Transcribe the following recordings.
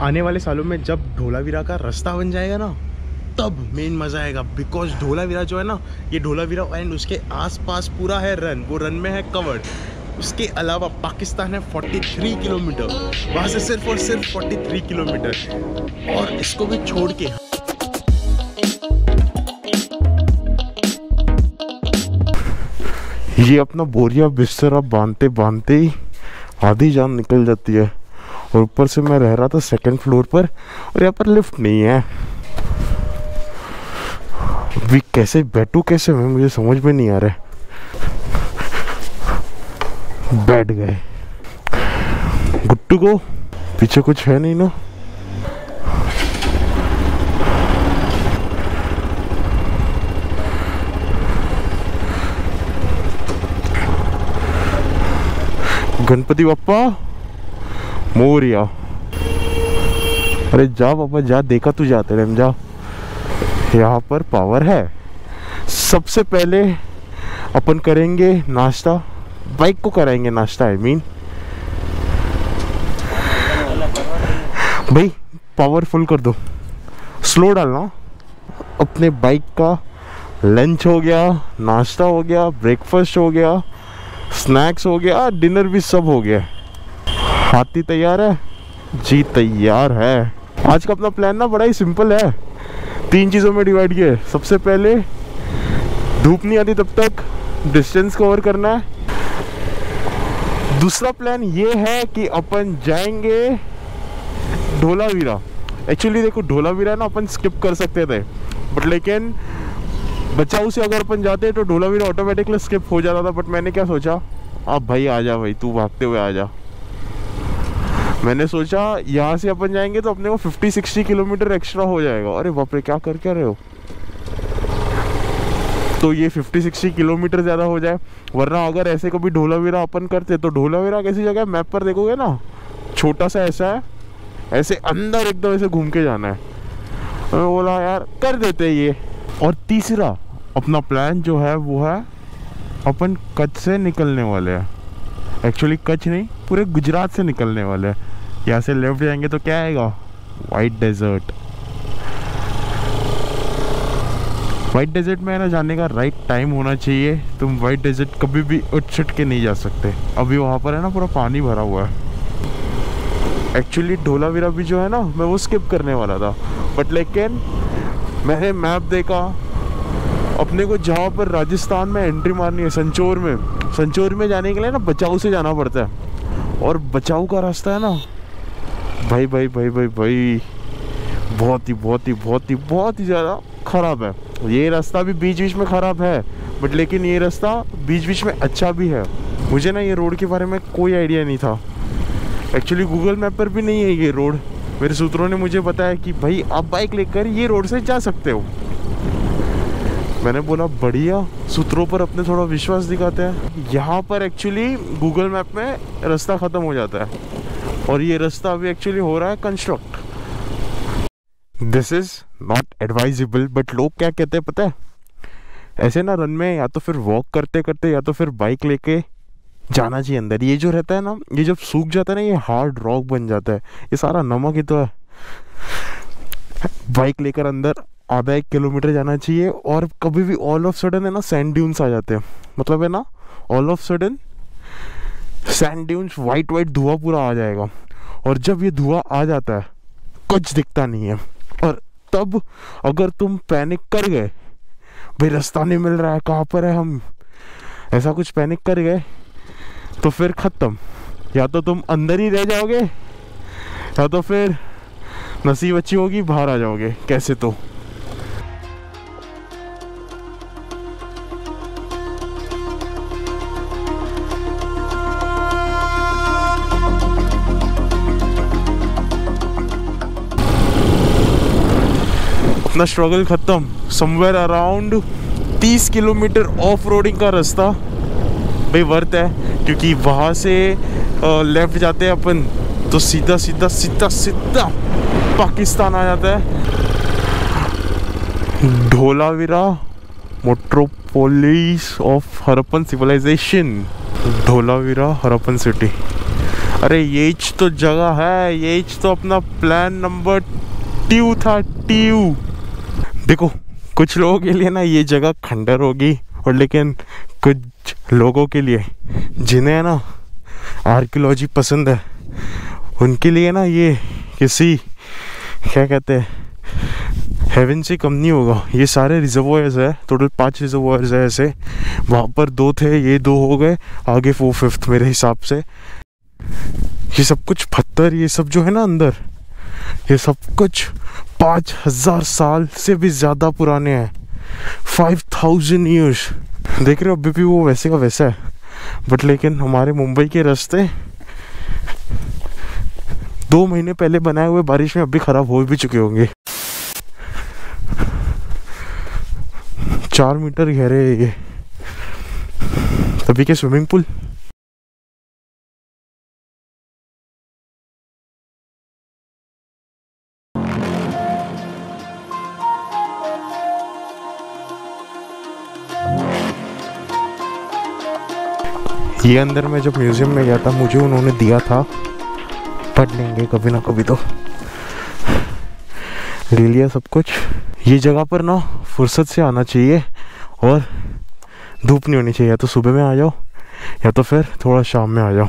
आने वाले सालों में जब ढोलावीरा का रास्ता बन जाएगा ना, तब मेन मज़ा आएगा। बिकॉज़ ढोलावीरा जो है ना, ये ढोलावीरा एंड उसके आसपास पूरा है रन वो रन में है कवर्ड उसके अलावा पाकिस्तान है 43 किलोमीटर। वहाँ से सिर्फ़ और सिर्फ़ 43 किलोमीटर। और इसको भी छोड़ के ये अपना बोरिया बिस्तर अब बांधते बांधते ही आधी जान निकल जाती है। और ऊपर से मैं रह रहा था सेकंड फ्लोर पर और यहाँ पर लिफ्ट नहीं है। अभी कैसे बैठू, कैसे मैं, मुझे समझ में नहीं आ रहा है। बैठ गए। गुट्टू को, पीछे कुछ है नहीं ना। गणपति बप्पा। मोरिया। अरे जा पापा जा, देखा तू जाते रहे जा। यहाँ पर पावर है। सबसे पहले अपन करेंगे नाश्ता। बाइक को कराएँगे नाश्ता आई मीन भाई पावर फुल कर दो। स्लो डालना। अपने बाइक का लंच हो गया, नाश्ता हो गया ब्रेकफास्ट हो गया स्नैक्स हो गया डिनर भी सब हो गया। हाथी तैयार है, जी तैयार है। आज का अपना प्लान ना बड़ा ही सिंपल है। तीन चीज़ों में डिवाइड किया सबसे पहले, धूप नहीं आती तब तक डिस्टेंस कवर करना है। दूसरा प्लान ये है कि अपन जाएँगे ढोलावीरा। एक्चुअली देखो, ढोलावीरा ना अपन स्किप कर सकते थे। बट लेकिन बचाऊ से अगर अपन जाते तो ढोलावीरा ऑटोमेटिकली स्किप हो जाता था। बट मैंने क्या सोचा? अब भाई आ जा भाई, तू भागते हुए आ जा। मैंने सोचा, यहाँ से अपन जाएँगे तो अपने को 50-60 किलोमीटर एक्स्ट्रा हो जाएगा। अरे बाप रे, क्या कर क्या रहे हो? तो ये 50-60 किलोमीटर ज़्यादा हो जाए। वरना अगर ऐसे कभी ढोलावीरा अपन करते तो ढोलावीरा कैसी जगह है? मैप पर देखोगे ना? छोटा सा ऐसा है। ऐसे अंदर एकदम ऐसे घूम के जाना है। बोला, यार, कर देते ये। और तीसरा, अपना प्लान जो है, वो है, अपन कच्छ से निकलने वाले हैं। एक्चुअली कच्छ नहीं, पूरे गुजरात से निकलने वाले हैं। यहाँ से लेफ़्ट जाएँगे तो क्या आएगा? वाइट डेजर्ट वाइट डेजर्ट में ना, जाने का राइट टाइम होना चाहिए। तुम वाइट डेजर्ट कभी भी उठ छुट के नहीं जा सकते। अभी वहाँ पर है ना, पूरा पानी भरा हुआ है। एक्चुअली ढोलावीरा भी जो है ना, मैं वो स्किप करने वाला था। बट लेकिन, मैंने मैप देखा। अपने को जहाँ पर राजस्थान में एंट्री मारनी है, संचोर में। संचोर में जाने के लिए ना बचाऊ से जाना पड़ता है। और बचाऊ का रास्ता है ना भाई भाई भाई भाई भाई। बहुत ही बहुत ही बहुत ही बहुत ही ज़्यादा ख़राब है। ये रास्ता भी बीच बीच में ख़राब है, बट लेकिन ये रास्ता बीच बीच में अच्छा भी है। मुझे ना ये रोड के बारे में कोई आइडिया नहीं था। एक्चुअली गूगल मैप पर भी नहीं है ये रोड। मेरे सूत्रों ने मुझे बताया कि भाई, आप बाइक लेकर ये रोड से जा सकते हो। मैंने बोला, बढ़िया। सूत्रों पर अपने थोड़ा विश्वास दिखाते हैं। यहाँ पर एक्चुअली गूगल मैप में रास्ता ख़त्म हो जाता है। और ये रास्ता अभी एक्चुअली हो रहा है construct this is not advisable but लोग क्या कहते हैं पता है? ऐसे ना रन में या तो फिर वॉक करते करते या तो फिर बाइक लेके जाना चाहिए अंदर। ये जो रहता है ना, ये जब सूख जाता है ना, ये हार्ड रॉक बन जाता है। ये सारा नमक ही तो है। बाइक लेकर अंदर आधा एक किलोमीटर जाना चाहिए और कभी भी ऑल ऑफ़ सडन है ना सैंड ड्यून्स आ जाते हैं। मतलब है ना all of sudden sand dunes white white धुआँ पूरा आ जाएगा। और जब ये धुआँ आ जाता है, कुछ दिखता नहीं है। और तब अगर तुम पैनिक कर गए, भाई रास्ता नहीं मिल रहा है, कहाँ पर है हम? ऐसा कुछ पैनिक कर गए तो फिर ख़त्म। या तो तुम अंदर ही रह जाओगे, या तो फिर नसीब अच्छी होगी, बाहर आ जाओगे। कैसे तो? अपना स्ट्रगल ख़त्म। Somewhere around 30 kilometre off roading का रास्ता भाई वर्थ है, क्योंकि वहाँ से लेफ़्ट जाते हैं अपन तो सीधा सीधा सीधा सीधा पाकिस्तान आ जाता है। Dholavira metropolis of Harappan civilisation Dholavira Harappan city अरे ये तो जगह है ये तो अपना प्लान नंबर ट्यू था ट्यू देखो, कुछ लोगों के लिए ना ये जगह खंडर होगी, और लेकिन कुछ लोगों के लिए जिन्हें ना आर्कियोलॉजी पसंद है, उनके लिए ना ये किसी, क्या कहते हैं हेवन से कम नहीं होगा। ये सारे रिजर्वोयर्स है टोटल पाँच रिजर्वोयर्स है ऐसे। वहाँ पर दो थे, ये दो हो गए, आगे फोर फिफ्थ मेरे हिसाब से। ये सब कुछ पत्थर, ये सब जो है ना अंदर, ये सब कुछ पाँच हज़ार साल से भी ज़्यादा पुराने हैं। फाइव थाउज़ेंड ईयर्स देख रहे हो, अभी भी वो वैसे का वैसा है। बट लेकिन हमारे मुंबई के रास्ते दो महीने पहले बनाए हुए बारिश में अभी ख़राब हो भी चुके होंगे। चार मीटर गहरे है ये। तभी के स्विमिंग पूल ये अंदर में जब म्यूज़ियम में गया था, मुझे उन्होंने दिया था। पढ़ लेंगे कभी ना कभी तो। ले लिया सब कुछ। ये जगह पर ना फुर्सत से आना चाहिए और धूप नहीं होनी चाहिए। या तो सुबह में आ जाओ, या तो फिर थोड़ा शाम में आ जाओ।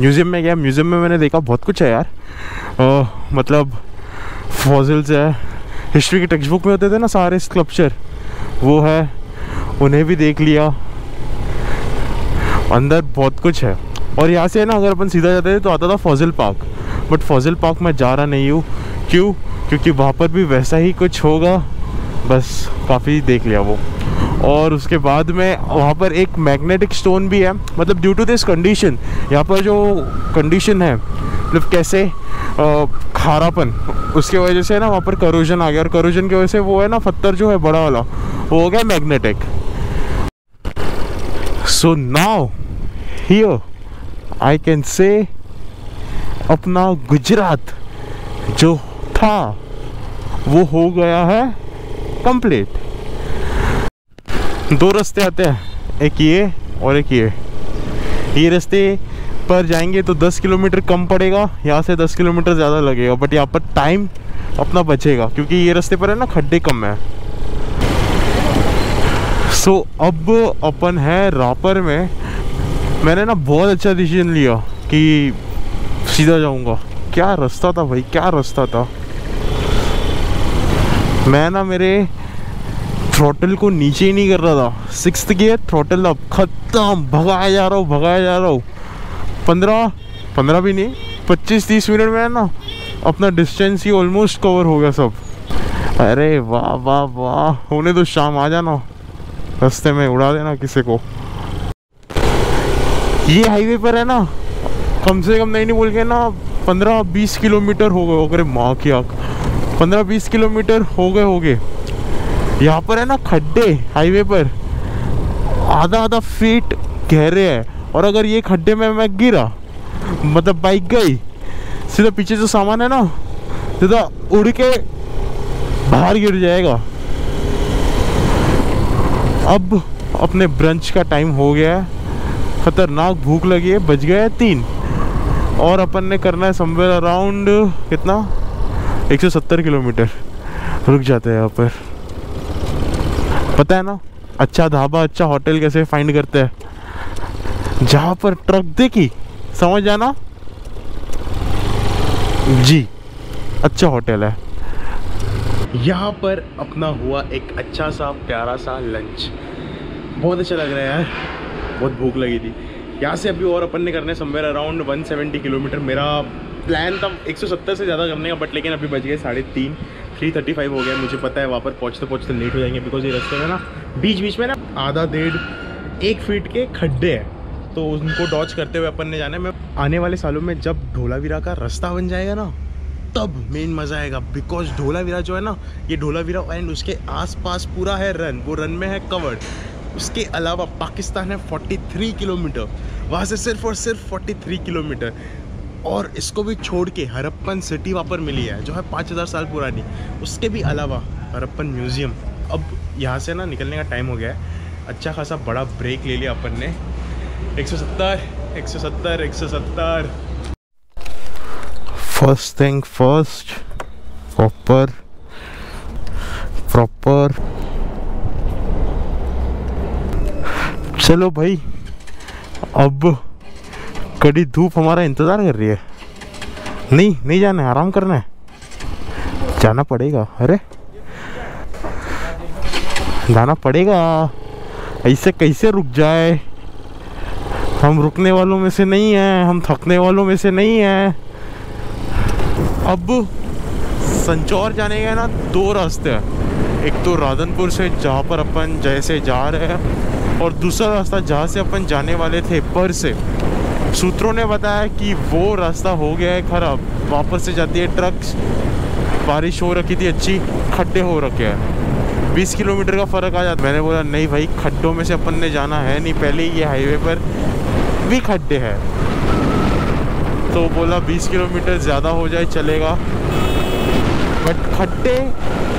म्यूज़ियम में गया। म्यूज़ियम में मैंने देखा बहुत कुछ है यार। आ, मतलब फॉजिल्स है। हिस्ट्री की टेक्स्ट बुक में होते थे ना सारे स्कल्पचर। वो है उन्हें भी देख लिया। अंदर बहुत कुछ है। और यहाँ से है ना अगर अपन सीधा जाते थे तो आता था fossil park. But fossil park में जा रहा नहीं हूँ। क्यों? क्योंकि वहाँ पर भी वैसा ही कुछ होगा। बस काफ़ी देख लिया वो। और उसके बाद में वहाँ पर एक मैग्नेटिक स्टोन भी है। मतलब ड्यू टू दिस कंडीशन यहाँ पर जो कंडीशन है मतलब कैसे खारापन, उसके वजह से ना वहाँ पर करोजन आ गया। और करोजन की वजह से वो है ना, पत्थर जो है बड़ा वाला, वो हो गया magnetic so now here I can say अपना गुजरात जो था, वो हो गया है कंप्लीट दो रास्ते आते हैं। एक ये और एक ये। ये रास्ते पर जाएँगे तो 10 किलोमीटर कम पड़ेगा यहाँ से 10 किलोमीटर ज़्यादा लगेगा बट यहाँ पर टाइम अपना बचेगा क्योंकि ये रास्ते पर है ना खड्डे कम है। सो so, अब अपन है रापर में। मैंने ना बहुत अच्छा डिसीज़न लिया कि सीधा जाऊँगा। क्या रास्ता था भाई क्या रास्ता था? मैं ना मेरे थ्रोटल को नीचे ही नहीं कर रहा था। सिक्स गियर थ्रोटल अब खत्म। भगाया जा रहा हूँ भगाया जा रहा हूँ। पंद्रह? पंद्रह भी नहीं। पच्चीस, तीस मिनट में ना। अपना डिस्टेंस ही ऑलमोस्ट कवर हो गया सब। अरे वाह वाह वाह। होने तो शाम, आ जाना। रास्ते में उड़ा देना किसी को। ये हाईवे पर है ना। कम से कम नहीं नहीं बोल के ना, पंद्रह, बीस किलोमीटर हो गए अरे माँ की आँख। पंद्रह, बीस किलोमीटर हो गए हो गए यहाँ पर है ना खड्डे हाईवे पर। आधा आधा फीट गहरे है। और अगर ये खड्डे में मैं गिरा मतलब बाइक गई, सीधा पीछे जो सामान है ना, सीधा उड़ के बाहर गिर जाएगा। अब अपने ब्रंच का टाइम हो गया है। खतरनाक भूख लगी है, बज गया है तीन। और अपन ने करना है समवेयर अराउंड कितना? 170 किलोमीटर। रुक जाते हैं यहाँ पर। पता है ना अच्छा ढाबा अच्छा होटल कैसे फाइंड करते हैं? जहाँ पर ट्रक देखी, समझ जाना? जी अच्छा होटल है। यहाँ पर अपना हुआ एक अच्छा सा, प्यारा सा लंच बहुत अच्छा लग रहा है यार। बहुत भूख लगी थी। यहाँ से अभी और अपन ने करने समवेयर अराउंड 170 किलोमीटर। मेरा प्लान था 170 से ज़्यादा करने का बट लेकिन अभी बच गए साढ़े तीन। थ्री थर्टी फाइव हो गया, मुझे पता है वहाँ पर पहुँचते पहुँचते लेट हो जाएँगे बिकॉज़ ये रास्ते में ना बीच बीच में ना आधा डेढ़, एक फीट के खड्डे हैं। तो उनको डॉच करते हुए अपन ने जाना है। मैं आने वाले सालों में जब ढोलावीरा का रास्ता बन जाएगा ना, तब मेन मज़ा आएगा बिकॉज़ ढोलावीरा जो है ना, ये ढोलावीरा एंड उसके आसपास पूरा है रन वो रन में है कवर्ड उसके अलावा पाकिस्तान है 43 किलोमीटर, वहाँ से सिर्फ़ और सिर्फ़ 43 किलोमीटर। और इसको भी छोड़ के हरप्पन सिटी वहाँ पर मिली है, जो है पाँच हज़ार साल पुरानी। उसके भी अलावा हरप्पन म्यूज़ियम, अब यहाँ से ना निकलने का टाइम हो गया है। अच्छा खासा बड़ा ब्रेक ले लिया अपन ने। 170 170 170 first thing first proper proper चलो भाई, अब कड़ी धूप हमारा इंतज़ार कर रही है। नहीं नहीं जाना है आराम करना है। जाना पड़ेगा, अरे। जाना पड़ेगा। ऐसे कैसे रुक जाए? हम रुकने वालों में से नहीं हैं, हम थकने वालों में से नहीं हैं। अब संचौर जाने का ना दो रास्ते हैं। एक तो राधनपुर से जहाँ पर अपन जैसे जा रहे हैं और दूसरा रास्ता जहाँ से अपन जाने वाले थे, पर से। सूत्रों ने बताया कि वो रास्ता हो गया है खराब। वापस से जाती है ट्रक। बारिश हो रखी थी, अच्छी खड्डे हो रखे हैं। बीस किलोमीटर का फ़र्क आ जाता। मैंने बोला, नहीं भाई, खड्डों में से अपन ने जाना है नहीं, पहले ये हाईवे पर भी खड्डे हैं। तो बोला 20 किलोमीटर ज़्यादा हो जाए, चलेगा। बट खड्डे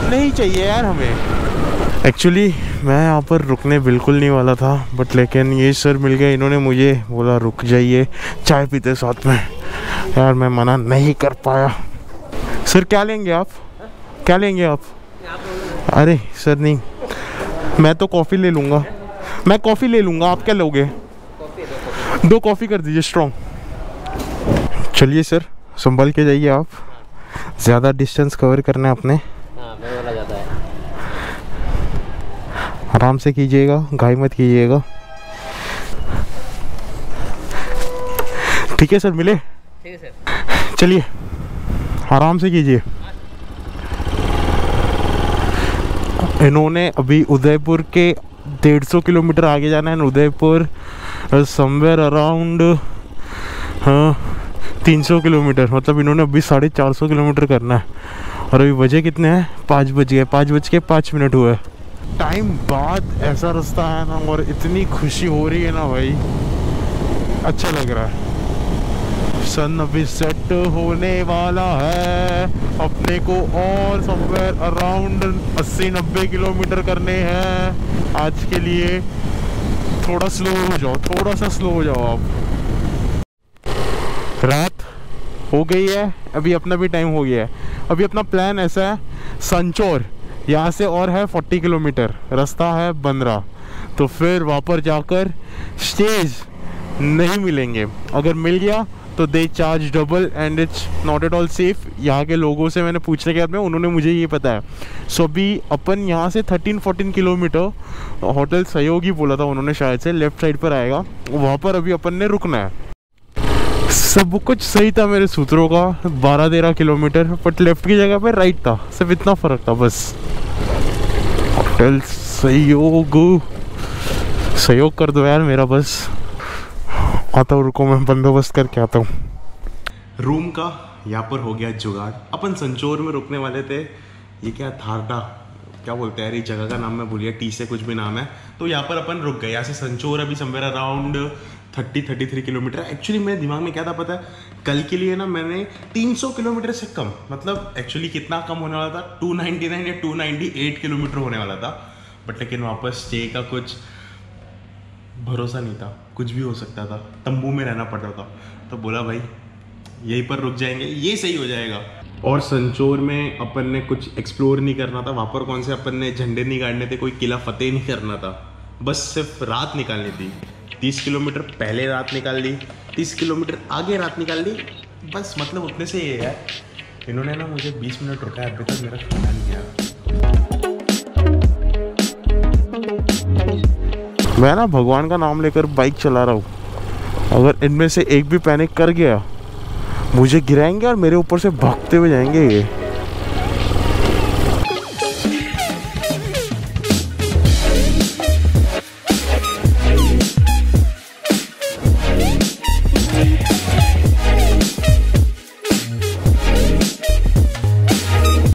नहीं चाहिए यार हमें। एक्चुअली मैं यहाँ पर रुकने बिल्कुल नहीं वाला था बट लेकिन ये सर मिल गए, इन्होंने मुझे बोला, रुक जाइए, चाय पीते साथ में। यार, मैं मना नहीं कर पाया। सर क्या लेंगे आप? क्या लेंगे आप? अरे सर नहीं। मैं तो कॉफ़ी ले लूँगा। मैं कॉफ़ी ले लूँगा, आप क्या लोगे? दो कॉफ़ी कर दीजिए स्ट्रॉन्ग चलिए सर संभल के जाइए आप। ज़्यादा डिस्टेंस कवर करना है आपने हाँ मैं वाला ज़्यादा है आराम से कीजिएगा घाई मत कीजिएगा। ठीक है सर मिले? ठीक है सर। चलिए आराम से कीजिए। इन्होंने अभी उदयपुर के डेढ़ सौ किलोमीटर आगे जाना है उदयपुर समवेयर अराउंड हाँ तीन सौ किलोमीटर। मतलब इन्होंने अभी साढ़े चार सौ किलोमीटर करना है। और अभी बजे कितने हैं? पाँच बज गए पाँच बज के पाँच मिनट हुए। टाइम बाद ऐसा रास्ता है ना और इतनी खुशी हो रही है ना भाई अच्छा लग रहा है सन अभी सेट होने वाला है अपने को और समवेयर अराउंड 80-90 किलोमीटर करने हैं आज के लिए थोड़ा स्लो हो जाओ थोड़ा सा स्लो हो जाओ आप रात हो गई है अभी अपना भी टाइम हो गया है अभी अपना प्लान ऐसा है संचोर यहाँ से और है 40 किलोमीटर। रास्ता है बंदरा। तो फिर वहाँ पर जाकर स्टेज नहीं मिलेंगे। अगर मिल गया तो दे charge double and it's not at all safe यहाँ के लोगों से मैंने पूछने के बाद में उन्होंने मुझे ये पता है। सो अभी अपन यहाँ से 13-14 किलोमीटर, होटल सहयोगी बोला था, उन्होंने शायद से लेफ़्ट साइड पर आएगा। वहाँ पर अभी अपन ने रुकना है। सब कुछ सही था मेरे सूत्रों का। बारह तेरह किलोमीटर बट लेफ़्ट की जगह पे राइट था। सिर्फ़ इतना फ़र्क था, बस। होटल सहयोग। सहयोग कर दो यार मेरा, बस। आता हूँ, रुको मैं, बंदोबस्त करके आता हूँ। रूम का यहाँ पर हो गया जुगाड़। अपन संचोर में रुकने वाले थे। ये क्या थारडा क्या बोलते हैं यार जगह का नाम मैं भूलिया टी से कुछ भी नाम है। तो यहाँ पर अपन रुक गए, यहाँ से संचोर अभी somewhere around thirty thirty three kilometre. Actually मेरे दिमाग में क्या था पता है? कल के लिए ना मैंने 300 किलोमीटर से कम मतलब एक्चुअली कितना कम होने वाला था? 299 या 298 किलोमीटर होने वाला था। बट लेकिन वापस स्टे का कुछ भरोसा नहीं था। कुछ भी हो सकता था। तंबू में रहना पड़ रहा था। तो बोला, भाई, यहीं पर रुक जाएँगे। ये सही हो जाएगा। और संचोर में अपन ने कुछ एक्सप्लोर नहीं करना था। वहाँ पर कौन से अपन ने झंडे नहीं गाड़ने थे? कोई किला फतेह नहीं करना था। बस सिर्फ़ रात निकालनी थी। तीस किलोमीटर पहले रात निकाल ली, तीस किलोमीटर आगे रात निकाल ली। बस मतलब उतने से ये है इन्होंने ना मुझे बीस मिनट रुका अभी तक मेरा खाना नहीं गया। मैं ना भगवान का नाम लेकर बाइक चला रहा हूँ। अगर इनमें से एक भी पैनिक कर गया, मुझे गिराएँगे और मेरे ऊपर से भागते हुए जाएँगे ये।